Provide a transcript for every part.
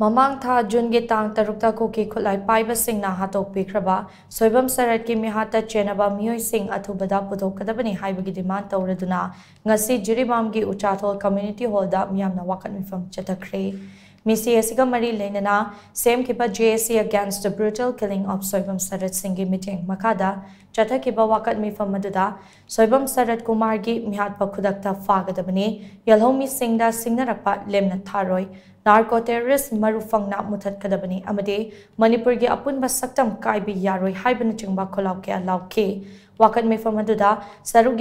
ꯃꯃꯥꯡ ꯊꯥ ꯖꯨꯟꯒꯤ ꯇꯥꯡ ꯇꯔꯨꯛꯇ ꯀꯨꯀꯤ ꯈꯨꯠꯂꯥꯏ ꯄꯥꯏꯕꯁꯤꯡꯅ ꯍꯥꯠꯇꯣꯛꯄꯤꯈ꯭ꯔꯕ ꯁꯣꯏꯕꯝ ꯁꯔꯠꯀꯤ ꯃꯤꯍꯥꯠꯇ ꯆꯦꯟꯅꯕ ꯃꯤꯑꯣꯏꯁꯤꯡ ꯑꯊꯨꯕꯗ ꯄꯨꯊꯣꯛꯀꯗꯕꯅꯤ ꯍꯥꯏꯕꯒꯤ ꯗꯤꯃꯥꯟ ꯇꯧꯔꯗꯨꯅ ꯉꯁꯤ ꯖꯤꯔꯤꯕꯥꯝꯒꯤ ꯎꯆꯥꯊꯣꯜ ꯀꯝꯃ꯭ꯌꯨꯅꯤꯇꯤ ꯍꯣꯜꯗ ꯃꯤꯌꯥꯝꯅ ꯋꯥꯀꯠ ꯃꯤꯐꯝ ꯆꯠꯊꯈ꯭ꯔꯦ मीसीग मरी लेना सेम के J S C against the brutal killing of Soyam Sarat Singh की मीटिंग मखाद चथक वाकत मीफम सोयम सरत कुमार की मिहा खुदक्त फागदबने यलहौमी सिंगरप लेम थारो नारको तेरस मरुफंग मूथत्दबने मनपुर की अपुब सकम कायब यारो हैब खुला वाकत मीफम सरुक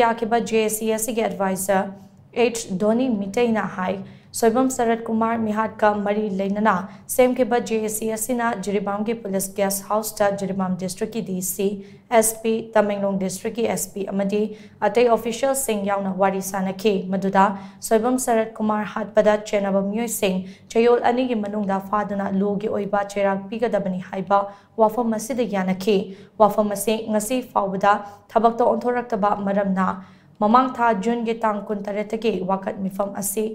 J S C adviser H Dhoni मिटना है सोयबम शरद कुमार मिहाद का मरी लेना सेम के बाद जेएसी जिरीबाम के police guest house Jiribam district की डीसी एसपी तमेंगलोंग डिस्ट्रिक्ट की एसपी अमदी अतै ऑफिशियल सिंह यावना वारी सानखी मदुदा सोयबम शरद कुमार हाटपदा चेनाब मियोय सिंह चयोल अनी की फादना लोगी ओइबा चेराग पीगदबनी हाइबा वाफम मसिद यानखी वाफम मसे ngasi फावदा थबक तो ओंथोरक्तबा मरमना ममांग था जून के तांग कुन तरेतगे वाकत मिफम असी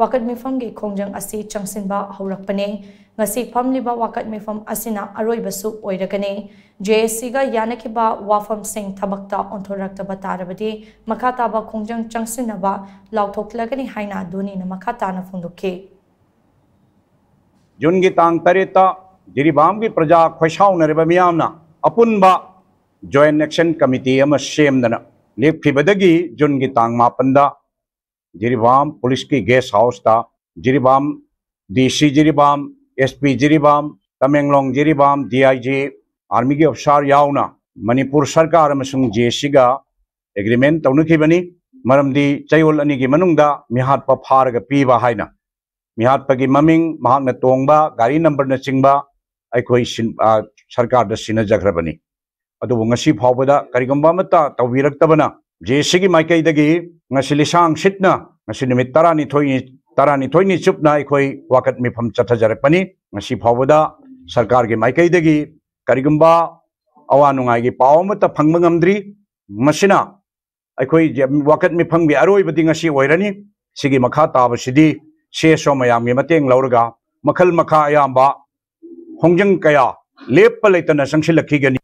वाकट मिफम की खोजंग चंगसीब हौरपने फमलीब वाकट मिफम अरबसू जे एस सी यानब वाफम थबक ओंथोरब तारबी मखा ताब खोज चंगसीब लाथोलगनी है धोनी ता फोंदे जून की तंग तरेत जिरीबाम की प्रजा खोसाउनरब मियामना अपुनब जॉइंट एक्शन कमीटी सेमदन लेफ्फीबदगी जून की तंग मापन जिरीबाम पुलिस की गेस्ट हाउस था। Jiribam DC Jiribam SP Jiribam, Tamenglong Jiribam DIG army के अफसर यावना मणिपुर सरकार अमसुंग जेसीगा एग्रीमेंट तौन की मरमदी चयोल अनी की पीब है मिहाप की हाइना। मिहातपगी ममिंग महाकना गाड़ी नंबर न सरकार सिनजग्रबनी अदुबु कम phawbada karigamba mata जेसी माइकई लिसांगसीटना नुमित तरानीथोई तरानीथोई चुपना अखोई वाकत मीफम चतजरपनी फावद सरकार के माइकई करीगुब अवा नुंगाई पाव फंगमद्री अखोई वाकत मीफम की अरबदी मखा ताबसी से सो मैम की मतें लौरगा मखल मखा अयाब होंजंग कया लेप लेतना संसिलखीगनी